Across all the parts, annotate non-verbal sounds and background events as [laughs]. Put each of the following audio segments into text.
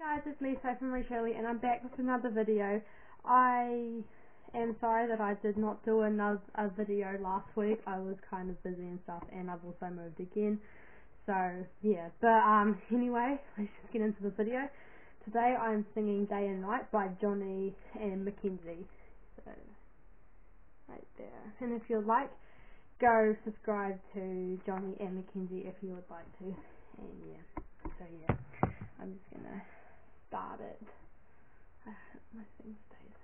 guys, it's Lisa from Shirley and I'm back with another video. I am sorry that I did not do another video last week. I was kind of busy and stuff and I've also moved again. So yeah, but um anyway, [laughs] let's just get into the video. Today I'm singing Day and Night by Johnny and Mackenzie. So right there. And if you'd like, go subscribe to Johnny and Mackenzie if you would like to. And yeah. So yeah. I'm just gonna start it. I hope my thing stays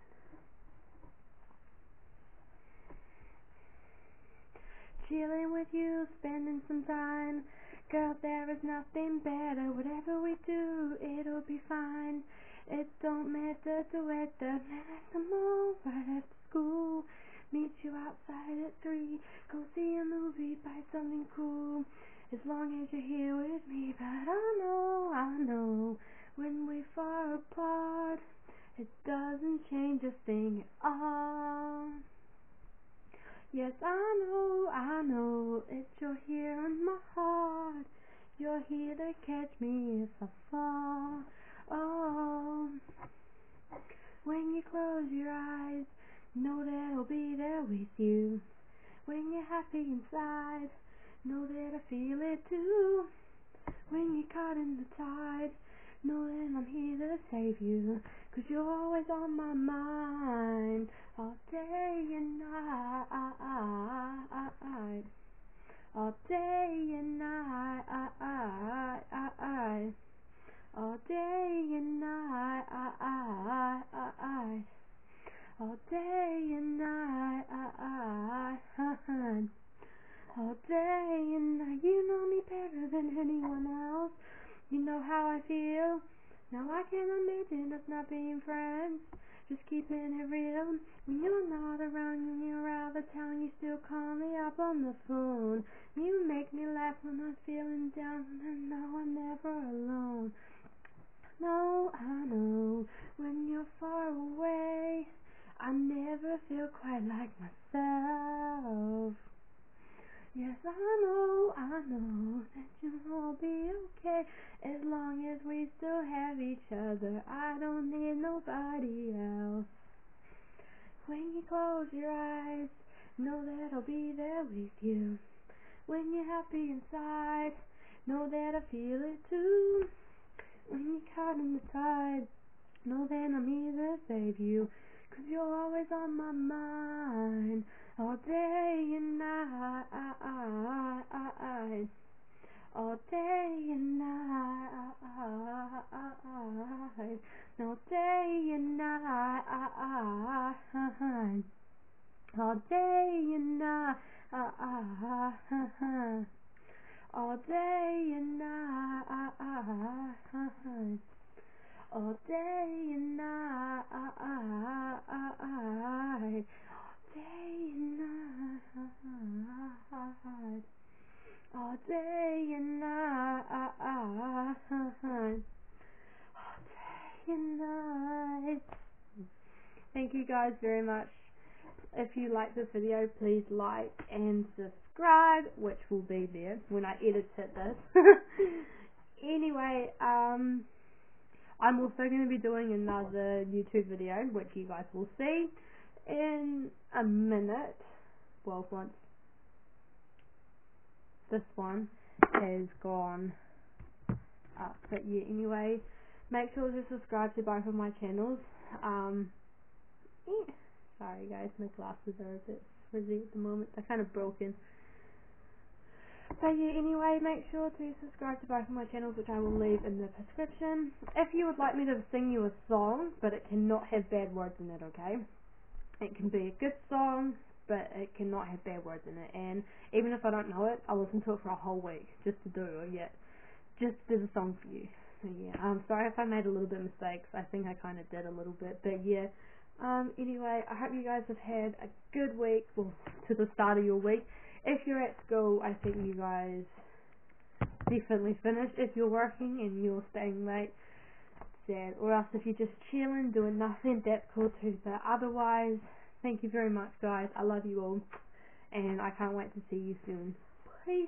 in. Chilling with you, spending some time. Girl, there is nothing better. Whatever we do, it'll be fine. It don't matter the weather. Man at the mall, right after school. Meet you outside at three. Go see a movie, buy something cool. As long as you're here with me, but I know, I know when we're far apart, it doesn't change a thing at all. Yes, I know, I know it's you're here in my heart. You're here to catch me if I fall. Oh, when you close your eyes, know that I'll be there with you. When you're happy inside, know that I feel it too. When you're caught in the tide, knowing I'm here to save you. Cause you're always on my mind, all day and night. All day and night. All day and night. All day and night. All day and night. You know me better than anyone else. You know how I feel. Now I can't imagine us not being friends. Just keeping it real. When you're not around, when you're out of town, you still call me up on the phone. You make me laugh when I'm feeling down, and I know I'm never alone. No, I know when you're far away, I never feel quite like myself. Yes, I know, I know that you'll be okay as long as we still have each other. I don't need nobody else. When you close your eyes, know that I'll be there with you. When you're happy inside, know that I feel it too. When you're caught in the tide, know that I'm here to save you. Cause you're always on my mind all day and night, all day and night, all day and night, all day and night, all day and night, all day and night night, all day and night, all day and night. Thank you guys very much. If you like this video, please like and subscribe, which will be there when I edit this. [laughs] anyway, um, I'm also going to be doing another YouTube video, which you guys will see in a minute. Well, once this one has gone up. But yeah, anyway, make sure to subscribe to both of my channels. Um. Sorry guys, my glasses are a bit frizzy at the moment. They're kind of broken. So yeah, anyway, make sure to subscribe to both of my channels, which I will leave in the description. If you would like me to sing you a song, but it cannot have bad words in it, okay? It can be a good song, but it cannot have bad words in it. And even if I don't know it, I'll listen to it for a whole week just to do it. Yet, just do the song for you. So yeah, I'm sorry if I made a little bit of mistakes. I think I kind of did a little bit, but yeah. Um, anyway, I hope you guys have had a good week, well, to the start of your week. If you're at school, I think you guys definitely finished. If you're working and you're staying late, sad. Or else if you're just chilling, doing nothing, that's cool too. But otherwise, thank you very much, guys. I love you all. And I can't wait to see you soon. Peace.